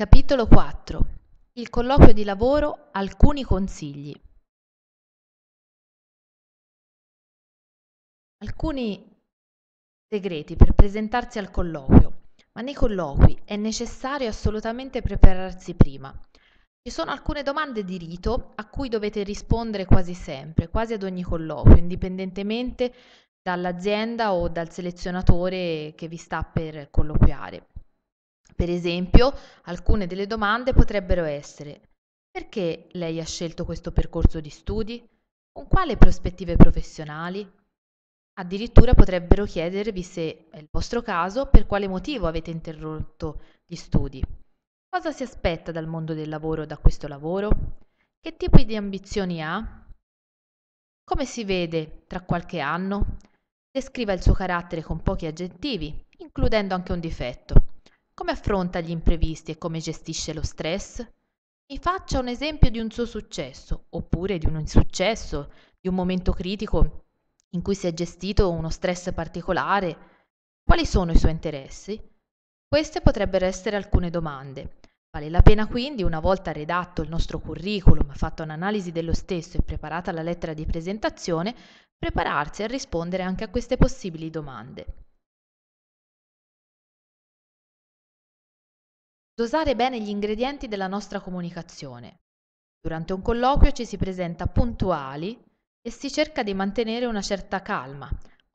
Capitolo 4. Il colloquio di lavoro, alcuni consigli. Alcuni segreti per presentarsi al colloquio, ma nei colloqui è necessario assolutamente prepararsi prima. Ci sono alcune domande di rito a cui dovete rispondere quasi sempre, quasi ad ogni colloquio, indipendentemente dall'azienda o dal selezionatore che vi sta per colloquiare. Per esempio, alcune delle domande potrebbero essere perché lei ha scelto questo percorso di studi? Con quali prospettive professionali? Addirittura potrebbero chiedervi se è il vostro caso per quale motivo avete interrotto gli studi. Cosa si aspetta dal mondo del lavoro da questo lavoro? Che tipo di ambizioni ha? Come si vede tra qualche anno? Descriva il suo carattere con pochi aggettivi, includendo anche un difetto. Come affronta gli imprevisti e come gestisce lo stress? Mi faccia un esempio di un suo successo, oppure di un insuccesso, di un momento critico in cui si è gestito uno stress particolare. Quali sono i suoi interessi? Queste potrebbero essere alcune domande. Vale la pena quindi, una volta redatto il nostro curriculum, fatta un'analisi dello stesso e preparata la lettera di presentazione, prepararsi a rispondere anche a queste possibili domande. Dosare bene gli ingredienti della nostra comunicazione. Durante un colloquio ci si presenta puntuali e si cerca di mantenere una certa calma.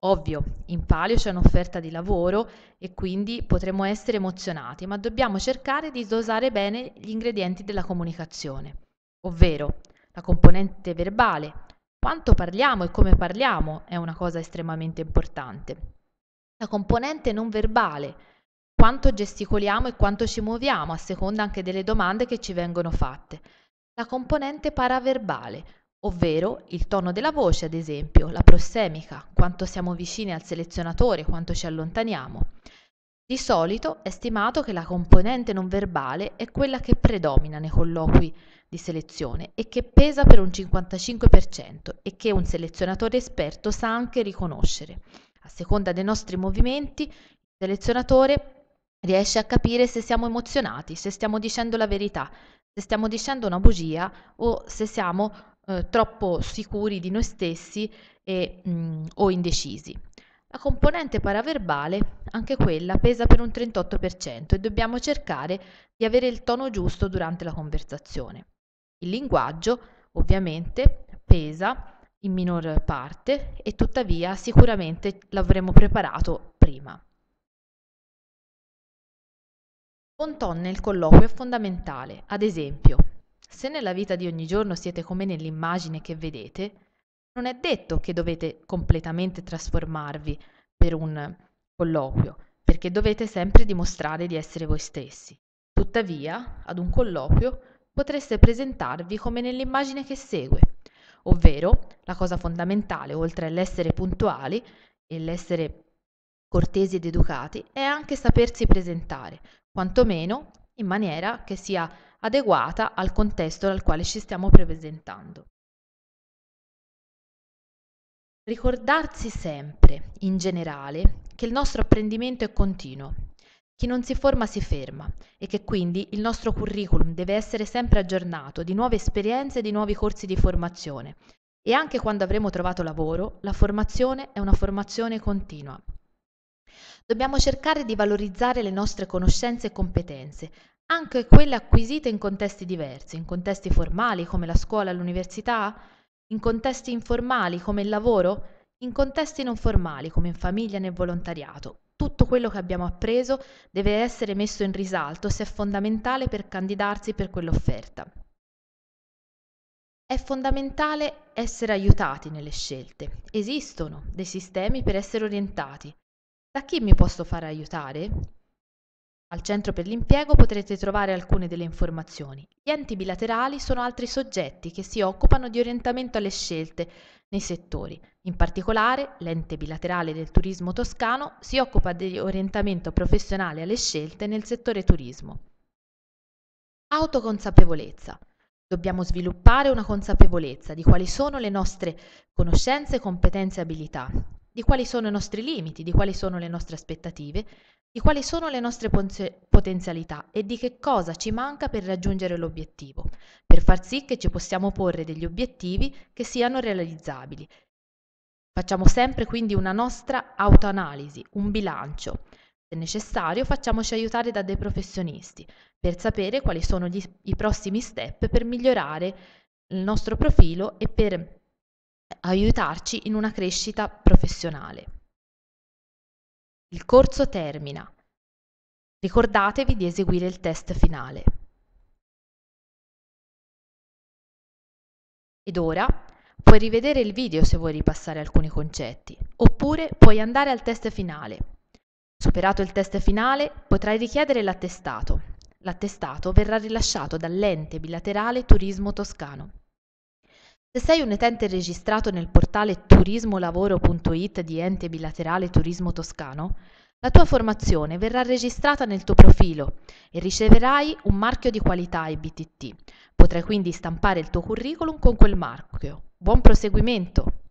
Ovvio, in palio c'è un'offerta di lavoro e quindi potremo essere emozionati, ma dobbiamo cercare di dosare bene gli ingredienti della comunicazione, ovvero la componente verbale. Quanto parliamo e come parliamo è una cosa estremamente importante. La componente non verbale, quanto gesticoliamo e quanto ci muoviamo, a seconda anche delle domande che ci vengono fatte. La componente paraverbale, ovvero il tono della voce, ad esempio, la prossemica, quanto siamo vicini al selezionatore, quanto ci allontaniamo. Di solito è stimato che la componente non verbale è quella che predomina nei colloqui di selezione e che pesa per un 55% e che un selezionatore esperto sa anche riconoscere. A seconda dei nostri movimenti, il selezionatore riesce a capire se siamo emozionati, se stiamo dicendo la verità, se stiamo dicendo una bugia o se siamo eh, troppo sicuri di noi stessi e, mh, mm, o indecisi. La componente paraverbale, anche quella, pesa per un 38% e dobbiamo cercare di avere il tono giusto durante la conversazione. Il linguaggio, ovviamente, pesa in minor parte e tuttavia sicuramente l'avremo preparato prima. Bon ton nel colloquio è fondamentale. Ad esempio, se nella vita di ogni giorno siete come nell'immagine che vedete, non è detto che dovete completamente trasformarvi per un colloquio, perché dovete sempre dimostrare di essere voi stessi. Tuttavia, ad un colloquio potreste presentarvi come nell'immagine che segue, ovvero la cosa fondamentale, oltre all'essere puntuali e l'essere cortesi ed educati, è anche sapersi presentare, quantomeno in maniera che sia adeguata al contesto al quale ci stiamo presentando. Ricordarsi sempre, in generale, che il nostro apprendimento è continuo. Chi non si forma si ferma e che quindi il nostro curriculum deve essere sempre aggiornato di nuove esperienze e di nuovi corsi di formazione. E anche quando avremo trovato lavoro, la formazione è una formazione continua. Dobbiamo cercare di valorizzare le nostre conoscenze e competenze, anche quelle acquisite in contesti diversi, in contesti formali come la scuola e l'università, in contesti informali come il lavoro, in contesti non formali come in famiglia e nel volontariato. Tutto quello che abbiamo appreso deve essere messo in risalto se è fondamentale per candidarsi per quell'offerta. È fondamentale essere aiutati nelle scelte. Esistono dei sistemi per essere orientati, da chi mi posso fare aiutare? Al centro per l'impiego potrete trovare alcune delle informazioni. Gli enti bilaterali sono altri soggetti che si occupano di orientamento alle scelte nei settori. In particolare, l'ente bilaterale del turismo toscano si occupa di orientamento professionale alle scelte nel settore turismo. Autoconsapevolezza. Dobbiamo sviluppare una consapevolezza di quali sono le nostre conoscenze, competenze e abilità di quali sono i nostri limiti, di quali sono le nostre aspettative, di quali sono le nostre potenzialità e di che cosa ci manca per raggiungere l'obiettivo, per far sì che ci possiamo porre degli obiettivi che siano realizzabili. Facciamo sempre quindi una nostra autoanalisi, un bilancio. Se necessario facciamoci aiutare da dei professionisti per sapere quali sono gli, i prossimi step per migliorare il nostro profilo e per aiutarci in una crescita professionale. Il corso termina. Ricordatevi di eseguire il test finale. Ed ora puoi rivedere il video se vuoi ripassare alcuni concetti, oppure puoi andare al test finale. Superato il test finale, potrai richiedere l'attestato. L'attestato verrà rilasciato dall'ente bilaterale Turismo Toscano. Se sei un utente registrato nel portale turismolavoro.it di Ente Bilaterale Turismo Toscano, la tua formazione verrà registrata nel tuo profilo e riceverai un marchio di qualità IBTT. Potrai quindi stampare il tuo curriculum con quel marchio. Buon proseguimento!